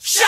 Shut